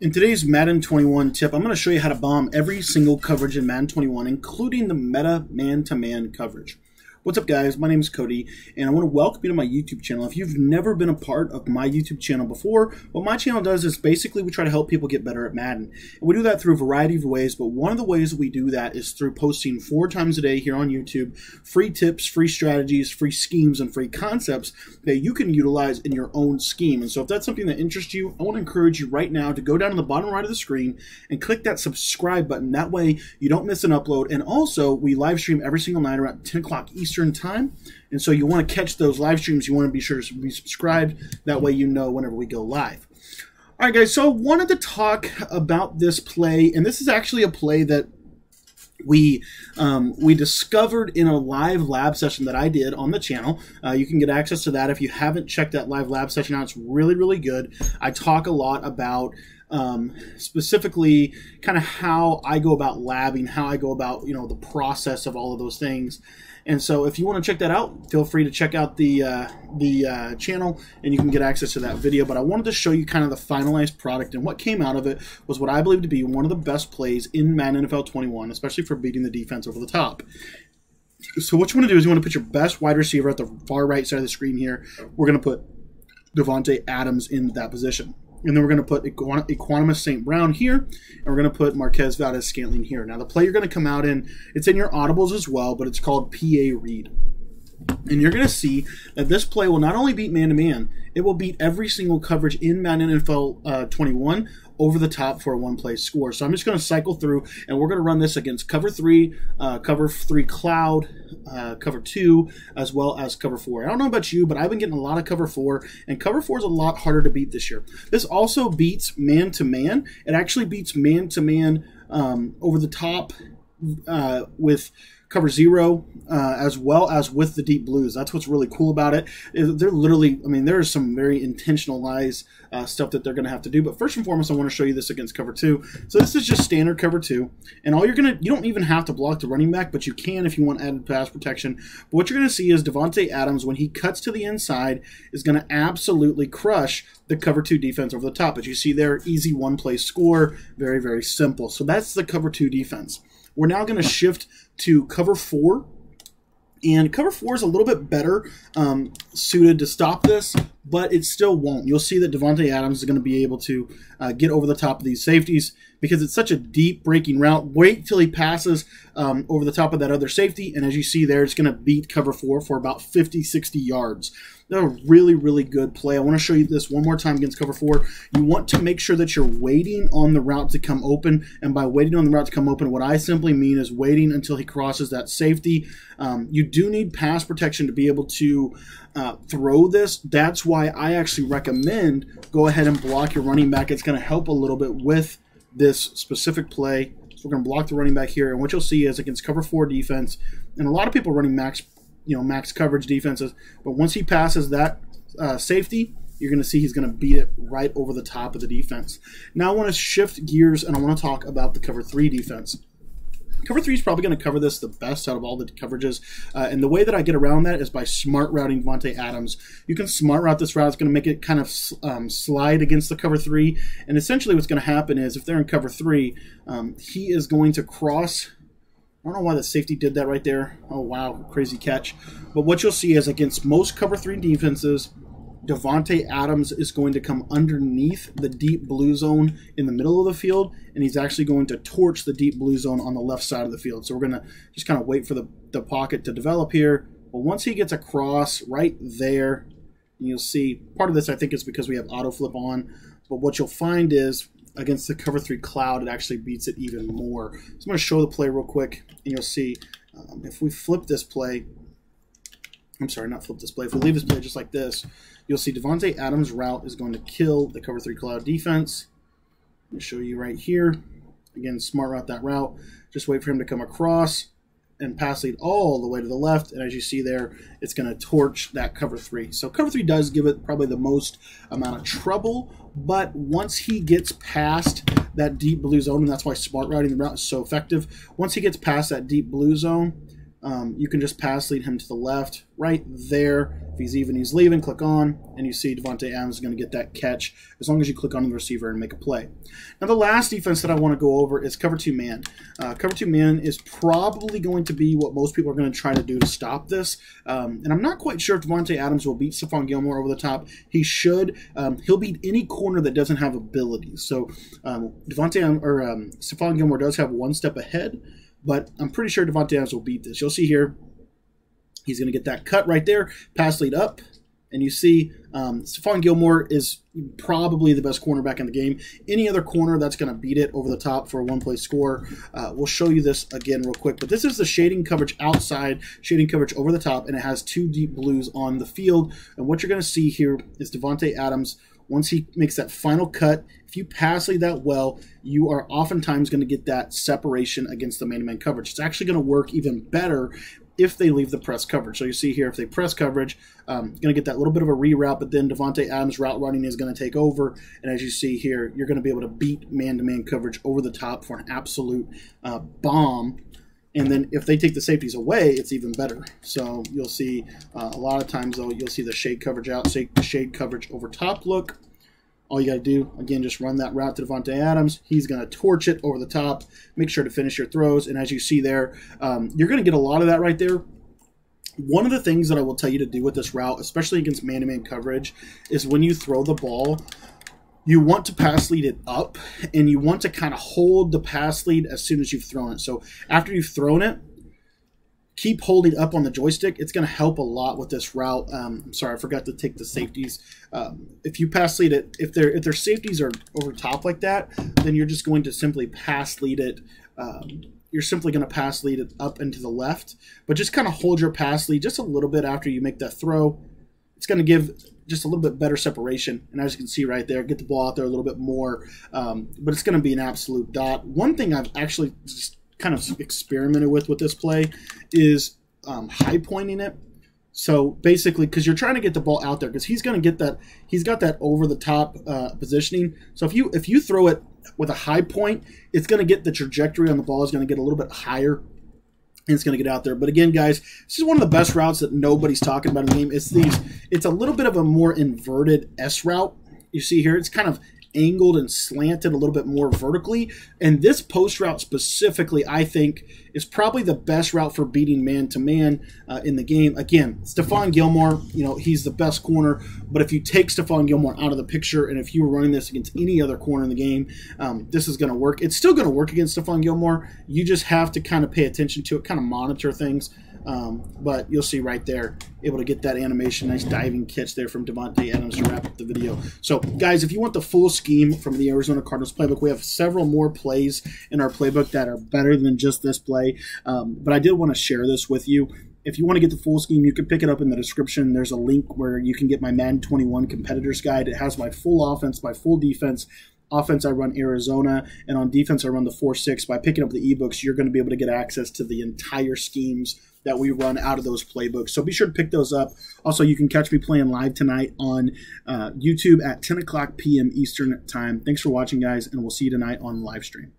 In today's Madden 21 tip, I'm going to show you how to bomb every single coverage in Madden 21, including the meta man-to-man coverage. What's up guys, my name is Cody, and I want to welcome you to my YouTube channel. If you've never been a part of my YouTube channel before, what my channel does is basically we try to help people get better at Madden. And we do that through a variety of ways, but one of the ways we do that is through posting four times a day here on YouTube, free tips, free strategies, free schemes, and free concepts that you can utilize in your own scheme. And so if that's something that interests you, I want to encourage you right now to go down to the bottom right of the screen and click that subscribe button. That way you don't miss an upload. And also, we live stream every single night around 10 o'clock Eastern Eastern time. And so you want to catch those live streams. You want to be sure to be subscribed. That way you know whenever we go live. All right, guys. So I wanted to talk about this play, and this is actually a play that we um, we discovered in a live lab session that I did on the channel. Uh, you can get access to that if you haven't checked that live lab session out. It's really really good. I talk a lot about um, specifically kind of how I go about labbing, how I go about you know the process of all of those things. And so, if you want to check that out, feel free to check out the uh, the uh, channel, and you can get access to that video. But I wanted to show you kind of the finalized product, and what came out of it was what I believe to be one of the best plays in Madden NFL 21, especially for beating the defense over the top. So what you want to do is you want to put your best wide receiver at the far right side of the screen here. We're going to put Davante Adams in that position. And then we're going to put Equanimeous St. Brown here, and we're going to put Marquez Valdes Scantling here. Now, the play you're going to come out in, it's in your audibles as well, but it's called PA Read. And you're going to see that this play will not only beat man to man, it will beat every single coverage in Madden NFL uh, 21 over the top for a one play score. So I'm just going to cycle through and we're going to run this against cover three, uh, cover three cloud, uh, cover two, as well as cover four. I don't know about you, but I've been getting a lot of cover four, and cover four is a lot harder to beat this year. This also beats man to man. It actually beats man to man um, over the top uh, with cover zero, uh, as well as with the deep blues. That's what's really cool about it. They're literally, I mean, there's some very intentionalized uh, stuff that they're going to have to do. But first and foremost, I want to show you this against cover two. So this is just standard cover two, and all you're going to, you don't even have to block the running back, but you can if you want added pass protection. But what you're going to see is Davante Adams when he cuts to the inside is going to absolutely crush the cover two defense over the top. As you see there, easy one play score, very very simple. So that's the cover two defense. We're now going to shift to cover four. And cover four is a little bit better um, suited to stop this, but it still won't. You'll see that Davante Adams is going to be able to uh, get over the top of these safeties because it's such a deep breaking route. Wait till he passes um, over the top of that other safety, and as you see there, it's going to beat cover four for about 50, 60 yards. That's a really, really good play. I want to show you this one more time against cover four. You want to make sure that you're waiting on the route to come open. And by waiting on the route to come open, what I simply mean is waiting until he crosses that safety. Um, you do need pass protection to be able to uh, throw this. That's why I actually recommend go ahead and block your running back. It's going to help a little bit with this specific play. So we're going to block the running back here. And what you'll see is against cover four defense, and a lot of people running max you know max coverage defenses. But once he passes that uh, safety, you're going to see he's going to beat it right over the top of the defense. Now I want to shift gears and I want to talk about the cover three defense. Cover three is probably going to cover this the best out of all the coverages, uh, and the way that I get around that is by smart routing Davante Adams. You can smart route this route; it's going to make it kind of um, slide against the cover three, and essentially what's going to happen is if they're in cover three, um, he is going to cross I don't know why the safety did that right there. Oh, wow. Crazy catch. But what you'll see is against most cover three defenses, Davante Adams is going to come underneath the deep blue zone in the middle of the field, and he's actually going to torch the deep blue zone on the left side of the field. So we're going to just kind of wait for the, the pocket to develop here. But once he gets across right there, you'll see part of this I think is because we have auto flip on. But what you'll find is against the cover three cloud, it actually beats it even more. So I'm going to show the play real quick, and you'll see um, if we flip this play, I'm sorry, not flip this play. If we leave this play just like this, you'll see Davante Adams' route is going to kill the cover three cloud defense. Let me show you right here. Again, smart route that route. Just wait for him to come across and pass lead all the way to the left. And as you see there, it's going to torch that cover three. So cover three does give it probably the most amount of trouble, but once he gets past that deep blue zone, and that's why smart routing the route is so effective, once he gets past that deep blue zone, um, you can just pass lead him to the left, right there. If he's even, he's leaving, click on, and you see Davante Adams is going to get that catch as long as you click on the receiver and make a play. Now, the last defense that I want to go over is cover two man. Uh, cover two man is probably going to be what most people are going to try to do to stop this. Um, and I'm not quite sure if Davante Adams will beat Stephon Gilmore over the top. He should. Um, he'll beat any corner that doesn't have abilities. So um, Davante or um, Stephon Gilmore does have one step ahead. But I'm pretty sure Davante Adams will beat this. You'll see here, he's going to get that cut right there, pass lead up, and you see um, Stephon Gilmore is probably the best cornerback in the game. Any other corner that's going to beat it over the top for a one-play score. Uh, we'll show you this again real quick. But this is the shading coverage outside, shading coverage over the top, and it has two deep blues on the field. And what you're going to see here is Davante Adams – once he makes that final cut, if you pass lead that well, you are oftentimes going to get that separation against the man-to-man coverage. It's actually going to work even better if they leave the press coverage. So you see here, if they press coverage, um, going to get that little bit of a reroute, but then Davante Adams' route running is going to take over. And as you see here, you're going to be able to beat man-to-man coverage over the top for an absolute uh, bomb. And then if they take the safeties away, it's even better. So you'll see uh, a lot of times, though, you'll see the shade coverage out, shade coverage over top look. All you got to do, again, just run that route to Davante Adams. He's going to torch it over the top. Make sure to finish your throws. And as you see there, um, you're going to get a lot of that right there. One of the things that I will tell you to do with this route, especially against man-to-man -man coverage, is when you throw the ball, you want to pass lead it up and you want to kind of hold the pass lead as soon as you've thrown it. So after you've thrown it, keep holding up on the joystick. It's going to help a lot with this route. Um, I'm sorry, I forgot to take the safeties. Um, if you pass lead it, if their if their safeties are over top like that, then you're just going to simply pass lead it. Um, you're simply going to pass lead it up and to the left, but just kind of hold your pass lead just a little bit after you make that throw. It's going to give just a little bit better separation. And as you can see right there, get the ball out there a little bit more. Um, but it's going to be an absolute dot. One thing I've actually just kind of experimented with with this play is um, high pointing it. So basically, because you're trying to get the ball out there, because he's going to get that, he's got that over the top uh, positioning. So if you if you throw it with a high point, it's going to get the trajectory on the ball is going to get a little bit higher it's going to get out there. But again, guys, this is one of the best routes that nobody's talking about in the game. It's these. It's a little bit of a more inverted S route. You see here, it's kind of angled and slanted a little bit more vertically. And this post route specifically, I think, is probably the best route for beating man to man in the game. Again, Stephon Gilmore, you know, he's the best corner. But if you take Stephon Gilmore out of the picture, and if you were running this against any other corner in the game, um, this is going to work. It's still going to work against Stephon Gilmore. You just have to kind of pay attention to it, kind of monitor things. Um, but you'll see right there, able to get that animation, nice diving catch there from Davante Adams to wrap up the video. So, guys, if you want the full scheme from the Arizona Cardinals playbook, we have several more plays in our playbook that are better than just this play. Um, but I did want to share this with you. If you want to get the full scheme, you can pick it up in the description. There's a link where you can get my Madden 21 Competitors Guide. It has my full offense, my full defense, offense, I run Arizona, and on defense, I run the 4 6. By picking up the ebooks, you're going to be able to get access to the entire schemes that we run out of those playbooks. So be sure to pick those up. Also, you can catch me playing live tonight on uh, YouTube at 10 o'clock p.m. Eastern Time. Thanks for watching, guys, and we'll see you tonight on live stream.